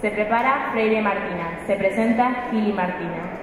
Se prepara Freire Martina. Se presenta Gili Martina.